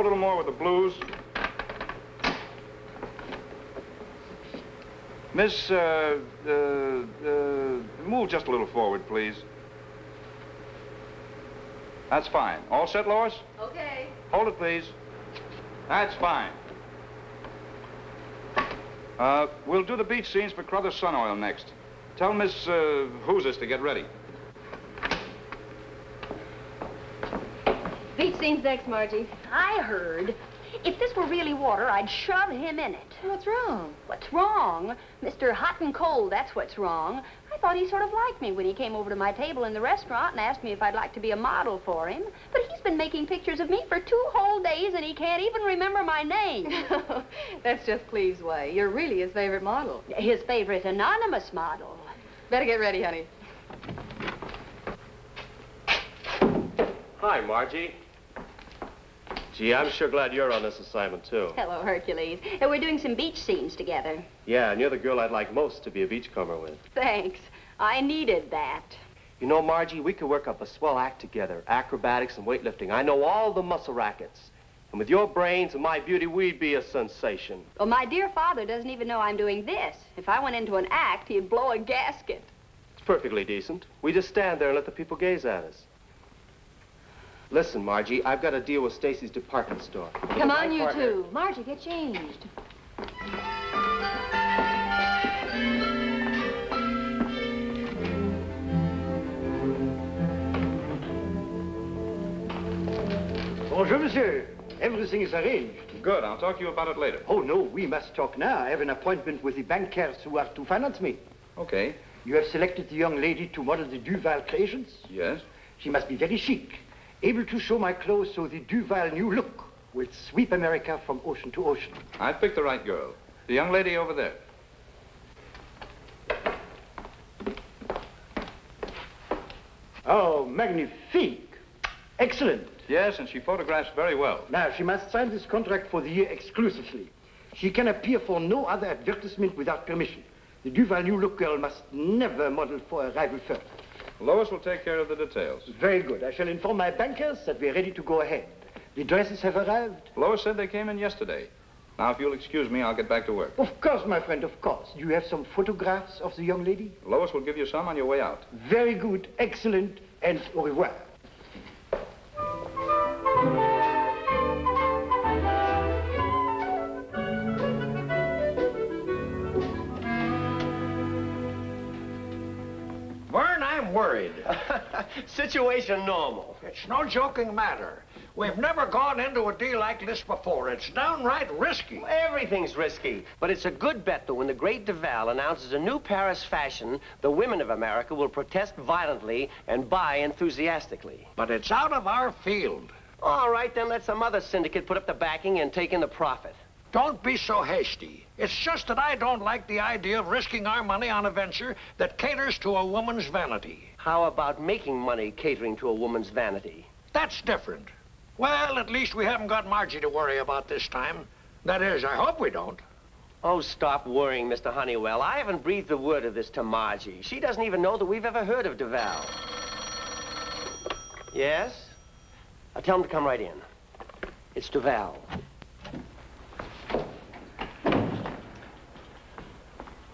A little more with the blues. Miss, uh, uh, uh, move just a little forward, please. That's fine. All set, Lois? Okay. Hold it, please. That's fine. Uh, we'll do the beach scenes for Crothers Sun Oil next. Tell Miss, uh, who's this to get ready. Beach scenes next, Margie. I heard if this were really water, I'd shove him in it. What's wrong? What's wrong? Mr. Hot and Cold, that's what's wrong. I thought he sort of liked me when he came over to my table in the restaurant and asked me if I'd like to be a model for him. But he's been making pictures of me for two whole days and he can't even remember my name. That's just Cleve's way. You're really his favorite model. His favorite anonymous model. Better get ready, honey. Hi, Margie. Gee, I'm sure glad you're on this assignment, too. Hello, Hercules. And we're doing some beach scenes together. Yeah, and you're the girl I'd like most to be a beachcomber with. Thanks. I needed that. You know, Margie, we could work up a swell act together. Acrobatics and weightlifting. I know all the muscle rackets. And with your brains and my beauty, we'd be a sensation. Well, my dear father doesn't even know I'm doing this. If I went into an act, he'd blow a gasket. It's perfectly decent. We just stand there and let the people gaze at us. Listen, Margie, I've got to deal with Stacy's department store. Come on, you two. Margie, get changed. Bonjour, monsieur. Everything is arranged. Good. I'll talk to you about it later. Oh, no, we must talk now. I have an appointment with the bankers who are to finance me. Okay. You have selected the young lady to model the Duval creations? Yes? She must be very chic, able to show my clothes so the Duval new look will sweep America from ocean to ocean. I've picked the right girl. The young lady over there. Oh, magnifique. Excellent. Yes, and she photographs very well. Now, she must sign this contract for the year exclusively. She can appear for no other advertisement without permission. The Duval New Look girl must never model for a rival firm. Lois will take care of the details. Very good. I shall inform my bankers that we're ready to go ahead. The dresses have arrived? Lois said they came in yesterday. Now, if you'll excuse me, I'll get back to work. Of course, my friend, of course. Do you have some photographs of the young lady? Lois will give you some on your way out. Very good, excellent, and au revoir. Situation normal. It's no joking matter. We've never gone into a deal like this before. It's downright risky. Everything's risky, but it's a good bet that when the great Duval announces a new Paris fashion, the women of America will protest violently and buy enthusiastically. But it's out of our field. All right, then let some other syndicate put up the backing and take in the profit. Don't be so hasty. It's just that I don't like the idea of risking our money on a venture that caters to a woman's vanity. How about making money catering to a woman's vanity? That's different. Well, at least we haven't got Margie to worry about this time. That is, I hope we don't. Oh, stop worrying, Mr. Honeywell. I haven't breathed a word of this to Margie. She doesn't even know that we've ever heard of Duval. Yes? I'll tell him to come right in. It's Duval.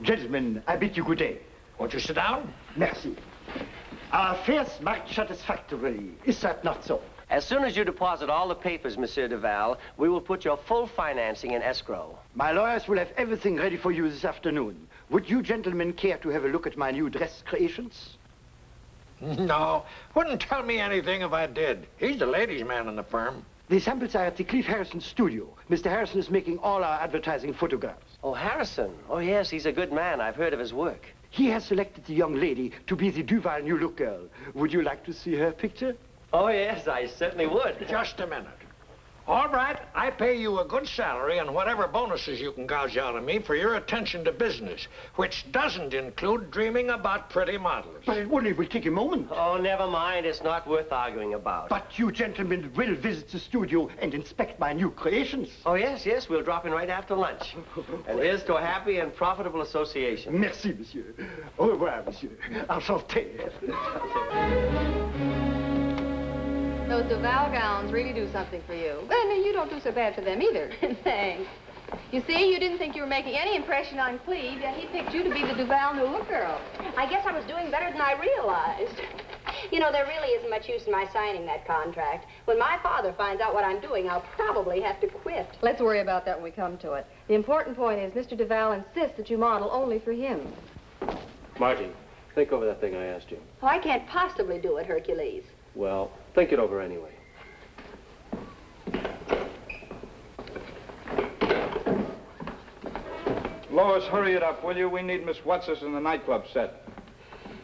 Gentlemen, I bid you good day. Won't you sit down? Merci. Our affairs march satisfactorily. Is that not so? As soon as you deposit all the papers, Monsieur Duval, we will put your full financing in escrow. My lawyers will have everything ready for you this afternoon. Would you gentlemen care to have a look at my new dress creations? No, wouldn't tell me anything if I did. He's the ladies' man in the firm. The samples are at the Cliff Harrison studio. Mr. Harrison is making all our advertising photographs. Oh, Harrison. Oh, yes, he's a good man. I've heard of his work. He has selected the young lady to be the Duval New Look girl. Would you like to see her picture? Oh, yes, I certainly would. Just a minute. All right, I pay you a good salary and whatever bonuses you can gouge out of me for your attention to business, which doesn't include dreaming about pretty models. But it only will take a moment. Oh, never mind. It's not worth arguing about. But you gentlemen will visit the studio and inspect my new creations. Oh, yes, yes. We'll drop in right after lunch. and here's to a happy and profitable association. Merci, monsieur. Au revoir, monsieur. Enchanté. Those Duval gowns really do something for you. And you don't do so bad for them either. Thanks. You see, you didn't think you were making any impression on Cleve, yet he picked you to be the Duval new look girl. I guess I was doing better than I realized. You know, there really isn't much use in my signing that contract. When my father finds out what I'm doing, I'll probably have to quit. Let's worry about that when we come to it. The important point is Mr. Duval insists that you model only for him. Margie, think over that thing I asked you. Oh, I can't possibly do it, Hercules. Well, think it over anyway. Lois, hurry it up, will you? We need Miss Whatsis in the nightclub set.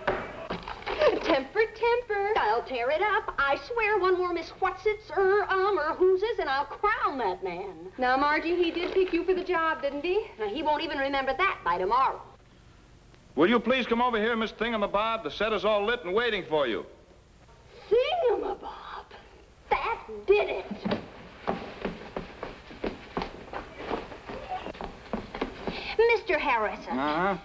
Temper, temper. I'll tear it up. I swear one more Miss Whatsits or um or who'ses and I'll crown that man. Now, Margie, he did pick you for the job, didn't he? Now, he won't even remember that by tomorrow. Will you please come over here, Miss Thingamabob? The set is all lit and waiting for you. Thingamabob. That did it. Mr. Harrison, Uh-huh.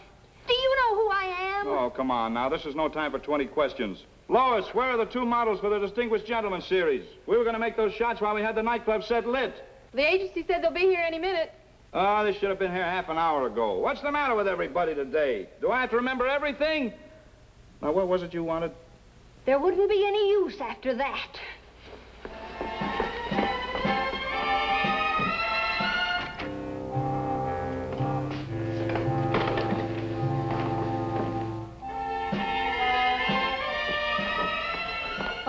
do you know who I am? Oh, come on now. This is no time for 20 questions. Lois, where are the two models for the Distinguished Gentleman series? We were going to make those shots while we had the nightclub set lit. The agency said they'll be here any minute. Oh, they should have been here half an hour ago. What's the matter with everybody today? Do I have to remember everything? Now, what was it you wanted? There wouldn't be any use after that.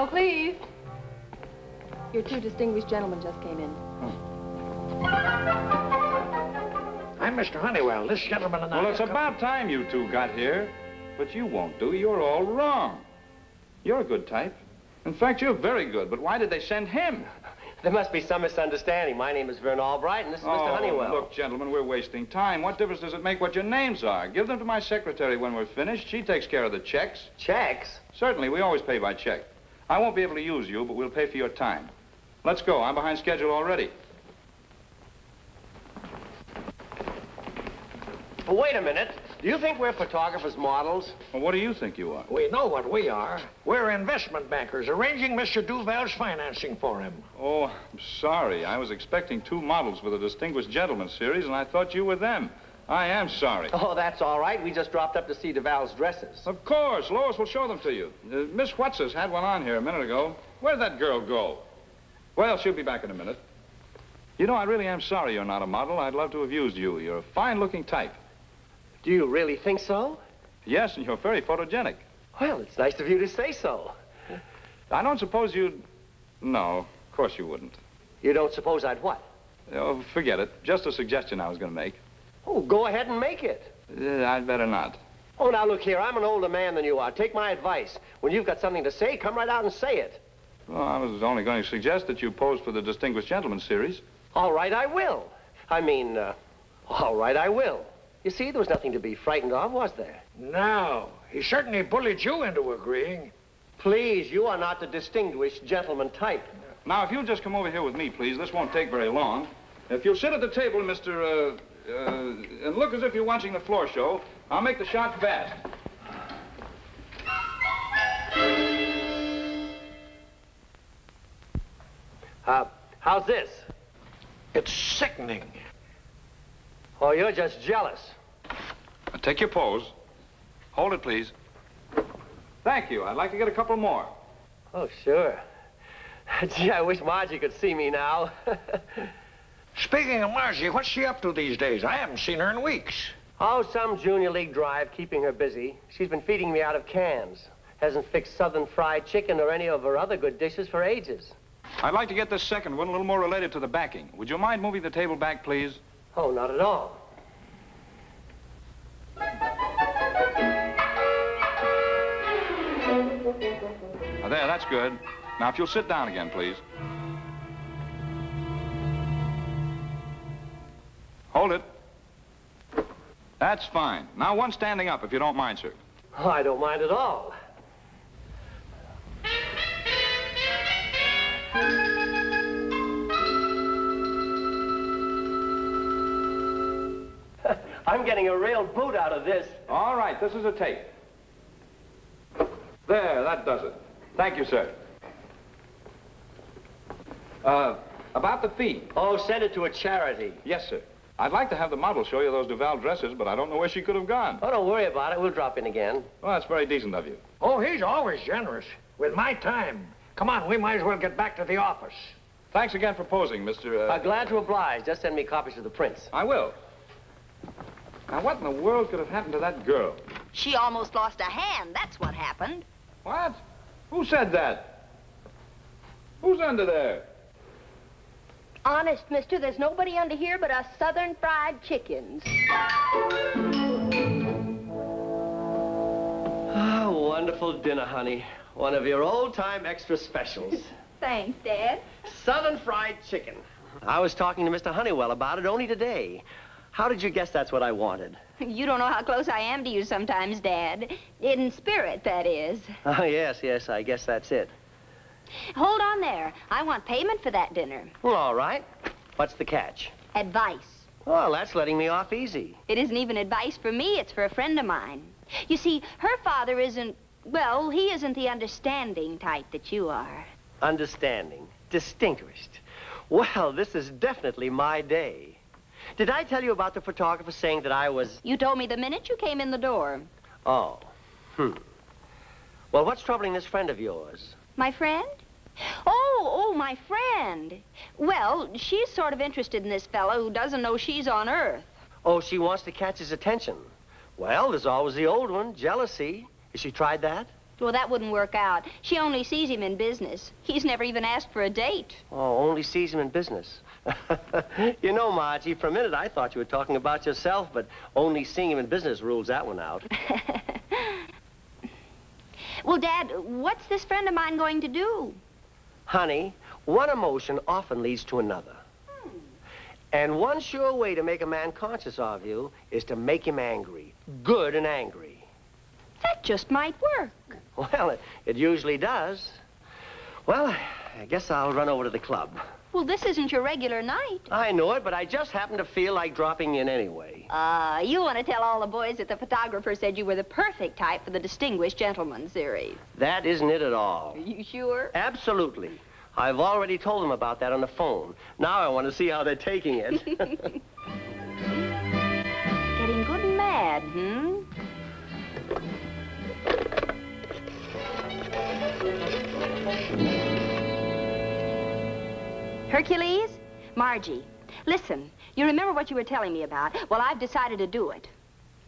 Cleve. Your two distinguished gentlemen just came in. Hmm. I'm Mr. Honeywell. This gentleman and I... Well, it's about time you two got here. But you won't do. You're all wrong. You're a good type. In fact, you're very good. But why did they send him? There must be some misunderstanding. My name is Vern Albright, and this is oh, Mr. Honeywell. look, gentlemen, we're wasting time. What difference does it make what your names are? Give them to my secretary when we're finished. She takes care of the checks. Checks? Certainly, we always pay by check. I won't be able to use you, but we'll pay for your time. Let's go. I'm behind schedule already. Well, wait a minute. Do you think we're photographers' models? Well, what do you think you are? We know what we are. We're investment bankers arranging Mr. Duval's financing for him. Oh, I'm sorry. I was expecting two models for the Distinguished Gentleman series, and I thought you were them. I am sorry. Oh, that's all right. We just dropped up to see Duval's dresses. Of course. Lois will show them to you. Uh, Miss Whatsis had one on here a minute ago. Where'd that girl go? Well, she'll be back in a minute. You know, I really am sorry you're not a model. I'd love to have used you. You're a fine-looking type. Do you really think so? Yes, and you're very photogenic. Well, it's nice of you to say so. I don't suppose you'd... No, of course you wouldn't. You don't suppose I'd what? Oh, forget it. Just a suggestion I was going to make. Oh, go ahead and make it. Uh, I'd better not. Oh, now look here. I'm an older man than you are. Take my advice. When you've got something to say, come right out and say it. Well, I was only going to suggest that you pose for the Distinguished Gentleman series. All right, I will. I mean, uh, all right, I will. You see, there was nothing to be frightened of, was there? No. He certainly bullied you into agreeing. Please, you are not the distinguished gentleman type. Now, if you'll just come over here with me, please. This won't take very long. If you'll sit at the table, Mr. Uh, uh, and look as if you're watching the floor show, I'll make the shot fast. Uh, how's this? It's sickening. Oh, you're just jealous. Now, take your pose. Hold it, please. Thank you. I'd like to get a couple more. Oh, sure. Gee, I wish Margie could see me now. Speaking of Margie, what's she up to these days? I haven't seen her in weeks. oh, some junior league drive keeping her busy. She's been feeding me out of cans. Hasn't fixed southern fried chicken or any of her other good dishes for ages. I'd like to get this second one a little more related to the backing. Would you mind moving the table back, please? Oh, not at all. Now, there, that's good. Now, if you'll sit down again, please. Hold it. That's fine. Now, one standing up, if you don't mind, sir. Oh, I don't mind at all. I'm getting a real boot out of this. All right, this is a tape. There, that does it. Thank you, sir. Uh, about the fee. Oh, send it to a charity. Yes, sir. I'd like to have the model show you those Duval dresses, but I don't know where she could have gone. Oh, don't worry about it. We'll drop in again. Well, that's very decent of you. Oh, he's always generous. With my time. Come on, we might as well get back to the office. Thanks again for posing, Mr. Uh... Uh, glad to oblige. Just send me copies of the prints. I will. Now, what in the world could have happened to that girl? She almost lost a hand. That's what happened. What? Who said that? Who's under there? Honest, mister, there's nobody under here but us southern fried chickens. Ah, wonderful dinner, honey. One of your old-time extra specials. Thanks, Dad. Southern fried chicken. I was talking to Mr. Honeywell about it only today. How did you guess that's what I wanted? You don't know how close I am to you sometimes, Dad. In spirit, that is. Oh, yes, yes, I guess that's it. Hold on there. I want payment for that dinner. Well, all right. What's the catch? Advice. Well, that's letting me off easy. It isn't even advice for me, it's for a friend of mine. You see, her father isn't, well, he isn't the understanding type that you are. Understanding. Distinguished. Well, this is definitely my day. Did I tell you about the photographer saying that I was... You told me the minute you came in the door. Oh. Hmm. Well, what's troubling this friend of yours? My friend? Oh, oh, my friend. Well, she's sort of interested in this fellow who doesn't know she's on Earth. Oh, she wants to catch his attention. Well, there's always the old one, jealousy. Has she tried that? Well, that wouldn't work out. She only sees him in business. He's never even asked for a date. Oh, only sees him in business. you know, Margie, for a minute I thought you were talking about yourself, but only seeing him in business rules that one out. well, Dad, what's this friend of mine going to do? Honey, one emotion often leads to another. And one sure way to make a man conscious of you is to make him angry. Good and angry. That just might work. Well, it, it usually does. Well, I guess I'll run over to the club. Well, this isn't your regular night. I know it, but I just happen to feel like dropping in anyway. Ah, uh, you want to tell all the boys that the photographer said you were the perfect type for the Distinguished Gentleman series. That isn't it at all. Are you sure? Absolutely. I've already told them about that on the phone. Now I want to see how they're taking it. Getting good and mad, hmm? Hercules? Margie, listen. You remember what you were telling me about? Well, I've decided to do it.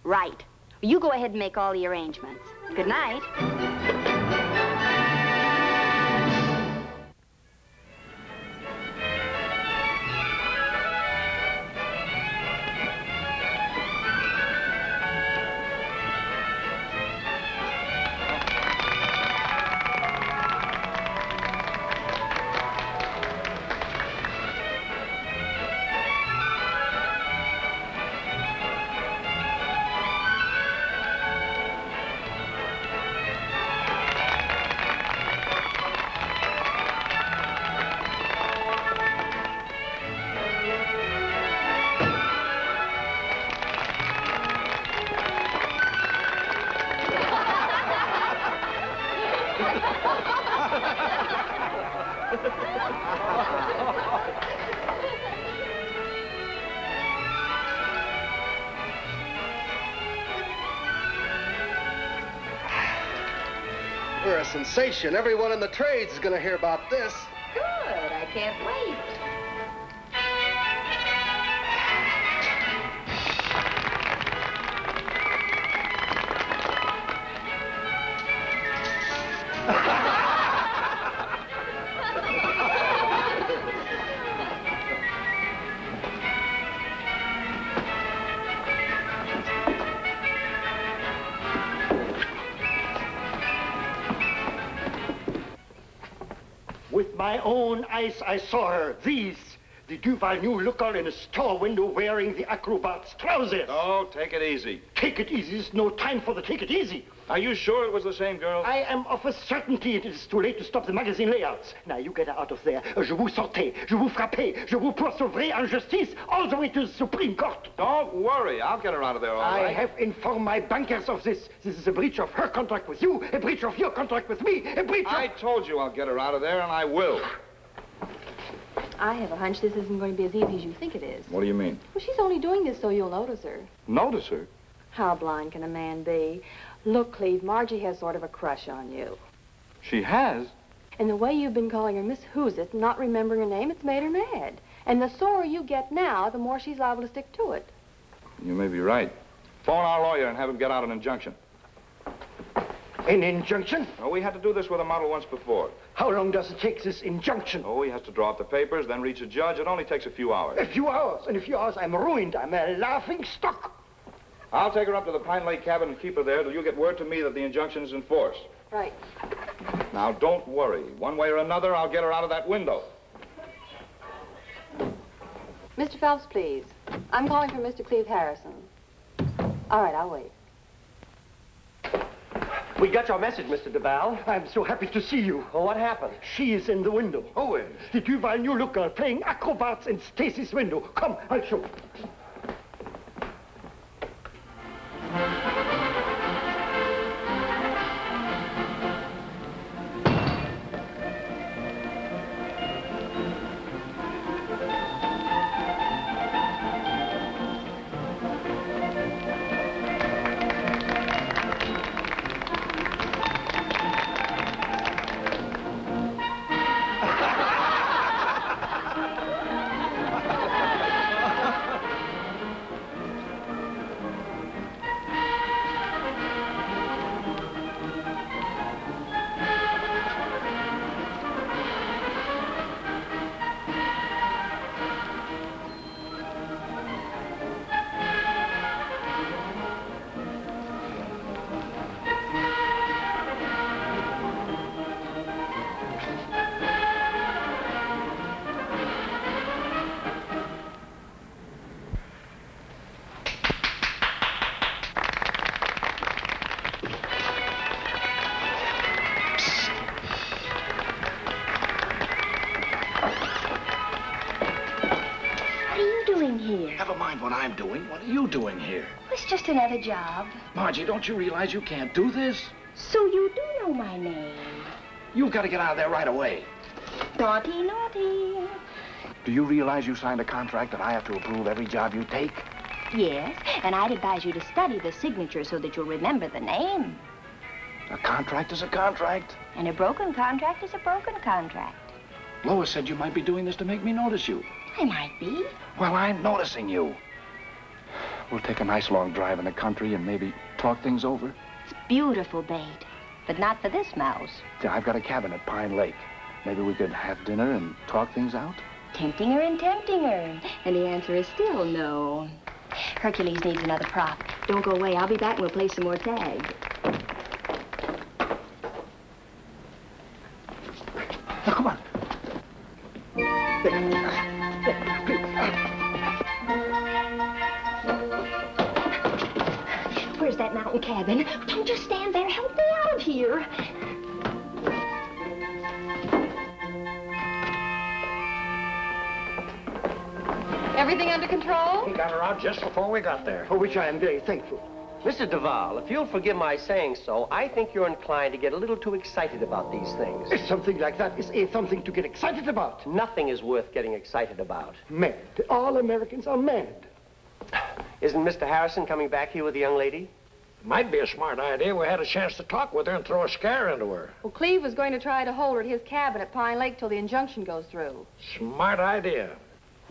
Right. You go ahead and make all the arrangements. Good night. Sensation. Everyone in the trades is going to hear about this. Good. I can't wait. My own eyes, I saw her. These. The Duval new looker in a store window wearing the acrobat's trousers. Oh, take it easy. Take it easy. There's no time for the take it easy. Are you sure it was the same girl? I am of a certainty it is too late to stop the magazine layouts. Now, you get her out of there. Je vous sortais, je vous frappais, je vous poursuivrai en justice all the way to the Supreme Court. Don't worry. I'll get her out of there all I right. have informed my bankers of this. This is a breach of her contract with you, a breach of your contract with me, a breach I of... told you I'll get her out of there, and I will. I have a hunch this isn't going to be as easy as you think it is. What do you mean? Well, she's only doing this so you'll notice her. Notice her? How blind can a man be? Look, Cleve, Margie has sort of a crush on you. She has? And the way you've been calling her Miss Who's It, not remembering her name, it's made her mad. And the sorer you get now, the more she's liable to stick to it. You may be right. Phone our lawyer and have him get out an injunction. An injunction? Oh, we had to do this with a model once before. How long does it take this injunction? Oh, he has to draw up the papers, then reach a judge. It only takes a few hours. A few hours. In a few hours, I'm ruined. I'm a laughing stock. I'll take her up to the Pine Lake cabin and keep her there till you get word to me that the injunction is enforced. Right. Now, don't worry. One way or another, I'll get her out of that window. Mr. Phelps, please. I'm calling for Mr. Cleve Harrison. All right, I'll wait. We got your message, Mr. Duval. I'm so happy to see you. Well, what happened? She is in the window. Who is? The Duval New Look girl playing acrobats in Stacy's window. Come, I'll show. What doing. What are you doing here? It's just another job. Margie, don't you realize you can't do this? So you do know my name. You've got to get out of there right away. Naughty, naughty. Do you realize you signed a contract that I have to approve every job you take? Yes, and I'd advise you to study the signature so that you'll remember the name. A contract is a contract. And a broken contract is a broken contract. Lois said you might be doing this to make me notice you. I might be. Well, I'm noticing you. We'll take a nice long drive in the country and maybe talk things over. It's beautiful bait, but not for this mouse. Yeah, I've got a cabin at Pine Lake. Maybe we could have dinner and talk things out? Tempting her and tempting her. And the answer is still no. Hercules needs another prop. Don't go away. I'll be back and we'll play some more tag. Now, come on. That mountain cabin? Don't just stand there. Help me out of here. Everything under control? He got her out just before we got there. For which I am very thankful. Mr. Duval, if you'll forgive my saying so, I think you're inclined to get a little too excited about these things. Something like that is a something to get excited about. Nothing is worth getting excited about. Mad. All Americans are mad. Isn't Mr. Harrison coming back here with the young lady? Might be a smart idea. We had a chance to talk with her and throw a scare into her. Well, Cleve was going to try to hold her at his cabin at Pine Lake till the injunction goes through. Smart idea.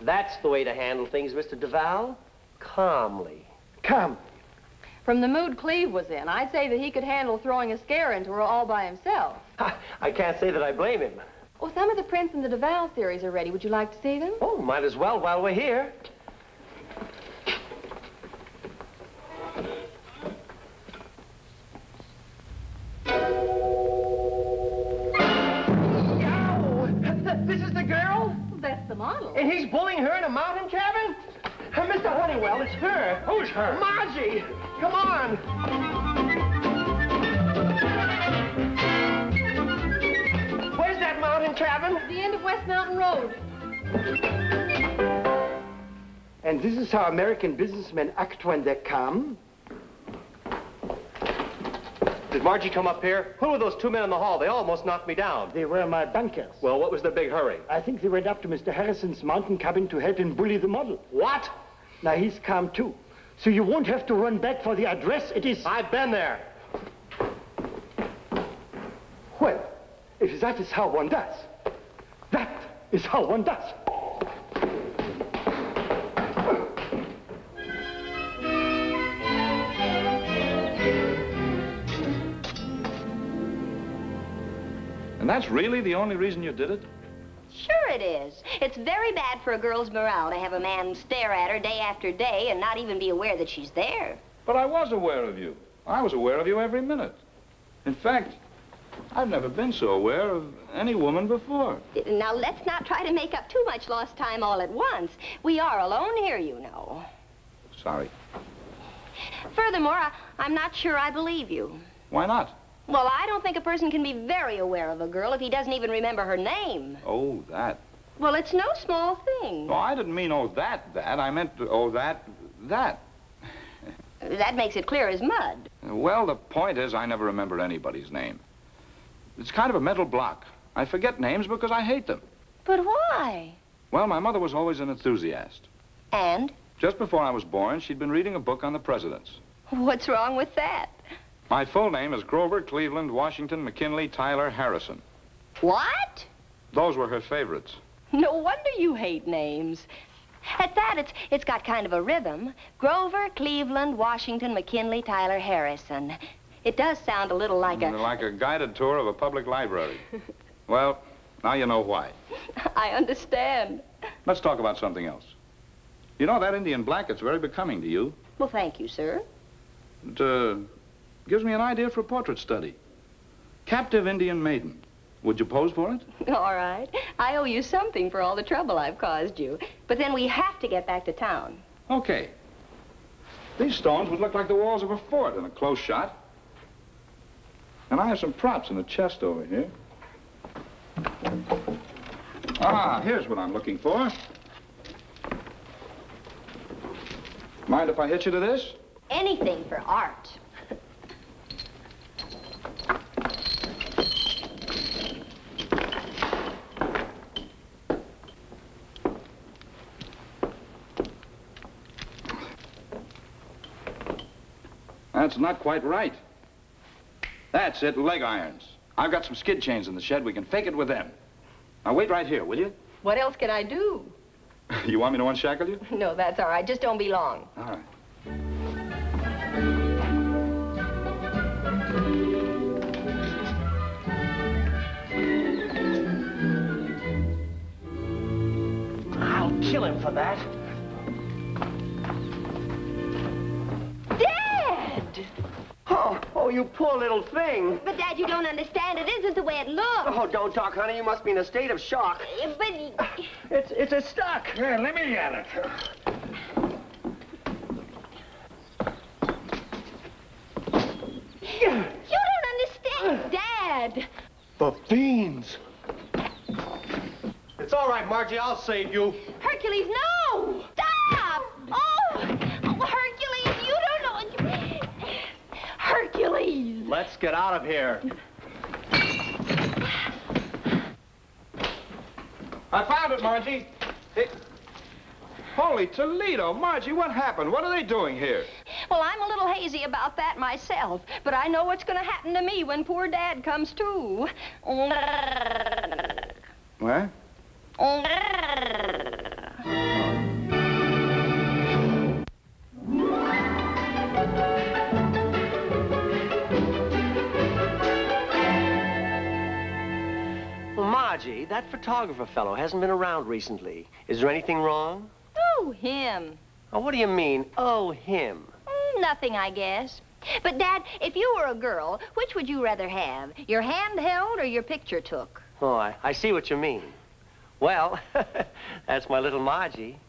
That's the way to handle things, Mr. Duval. Calmly. Come. From the mood Cleve was in, I'd say that he could handle throwing a scare into her all by himself. I can't say that I blame him. Well, some of the prints in the Duval series are ready. Would you like to see them? Oh, might as well while we're here. Model. And he's bullying her in a mountain cabin? Uh, Mr. Honeywell, it's her. Who's her? Margie! Come on! Where's that mountain cabin? The end of West Mountain Road. And this is how American businessmen act when they're calm. Did Margie come up here? Who were those two men in the hall? They almost knocked me down. They were my bankers. Well, what was their big hurry? I think they went up to Mr. Harrison's mountain cabin to help him bully the model. What? Now, he's calm, too. So you won't have to run back for the address. It is... I've been there. Well, if that is how one does, that is how one does. And that's really the only reason you did it? Sure it is. It's very bad for a girl's morale to have a man stare at her day after day and not even be aware that she's there. But I was aware of you. I was aware of you every minute. In fact, I've never been so aware of any woman before. Now, let's not try to make up too much lost time all at once. We are alone here, you know. Sorry. Furthermore, I, I'm not sure I believe you. Why not? Well, I don't think a person can be very aware of a girl if he doesn't even remember her name. Oh, that. Well, it's no small thing. No, I didn't mean, oh, that, that. I meant, oh, that, that. That makes it clear as mud. Well, the point is, I never remember anybody's name. It's kind of a mental block. I forget names because I hate them. But why? Well, my mother was always an enthusiast. And? Just before I was born, she'd been reading a book on the presidents. What's wrong with that? My full name is Grover Cleveland Washington McKinley Tyler Harrison. What? Those were her favorites. No wonder you hate names. At that, it's, it's got kind of a rhythm. Grover, Cleveland, Washington, McKinley, Tyler, Harrison. It does sound a little like a... Like a guided tour of a public library. well, now you know why. I understand. Let's talk about something else. You know, that Indian blanket's very becoming to you. Well, thank you, sir. It uh, gives me an idea for a portrait study. Captive Indian maiden. Would you pose for it? All right. I owe you something for all the trouble I've caused you. But then we have to get back to town. Okay. These stones would look like the walls of a fort in a close shot. And I have some props in the chest over here. Ah, here's what I'm looking for. Mind if I hit you to this? Anything for art. That's not quite right. That's it, leg irons. I've got some skid chains in the shed. We can fake it with them. Now, wait right here, will you? What else can I do? you want me to unshackle you? No, that's all right. Just don't be long. All right. I'll kill him for that. Oh, you poor little thing. But, Dad, you don't understand. It isn't the way it looks. Oh, don't talk, honey. You must be in a state of shock. Eh, but It's, it's a stuck. Here, let me at it. you don't understand, Dad. The fiends. It's all right, Margie. I'll save you. Hercules, no! Stop! Oh, oh Hercules, you don't know. Hercules! Let's get out of here. I found it, Margie. It... Holy Toledo, Margie, what happened? What are they doing here? Well, I'm a little hazy about that myself, but I know what's going to happen to me when poor Dad comes to. What? That photographer fellow hasn't been around recently. Is there anything wrong? Oh, him. Oh, what do you mean, oh, him? Mm, Nothing, I guess. But, Dad, if you were a girl, which would you rather have? Your hand held or your picture took? Oh, I, I see what you mean. Well, that's my little Margie.